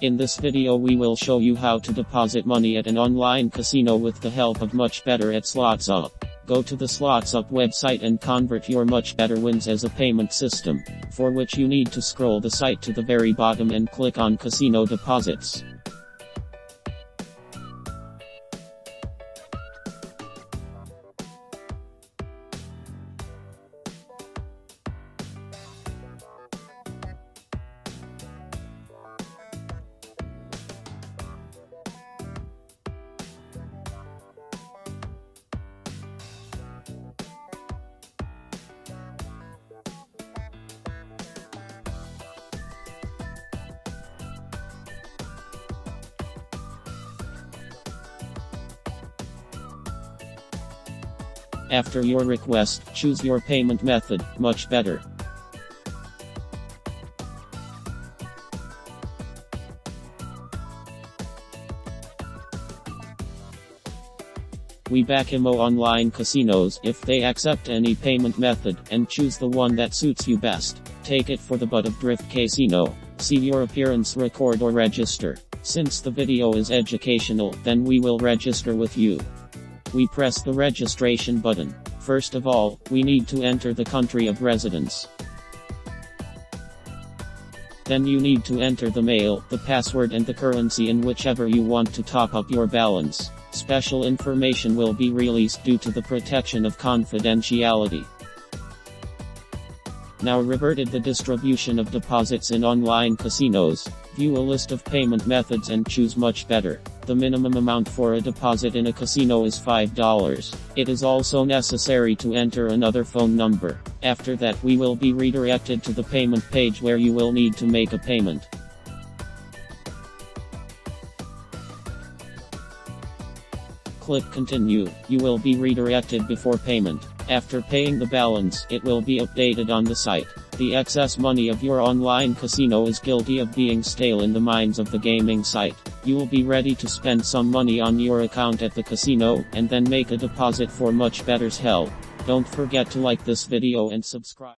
In this video we will show you how to deposit money at an online casino with the help of MuchBetter at SlotsUp. Go to the SlotsUp website and convert your MuchBetter wins as a payment system, for which you need to scroll the site to the very bottom and click on Casino Deposits. After your request, choose your payment method, MuchBetter. We back IMO online casinos if they accept any payment method and choose the one that suits you best. Take it for the butt of Drift Casino. See your appearance record or register. Since the video is educational, then we will register with you. We press the registration button. First of all, we need to enter the country of residence. Then you need to enter the mail, the password and the currency in whichever you want to top up your balance. Special information will be released due to the protection of confidentiality. Now reverted the distribution of deposits in online casinos. View a list of payment methods and choose MuchBetter. The minimum amount for a deposit in a casino is $5. It is also necessary to enter another phone number. After that we will be redirected to the payment page where you will need to make a payment. Click continue, you will be redirected before payment. After paying the balance, it will be updated on the site. The excess money of your online casino is guilty of being stale in the minds of the gaming site. You will be ready to spend some money on your account at the casino, and then make a deposit for MuchBetter's help. Don't forget to like this video and subscribe.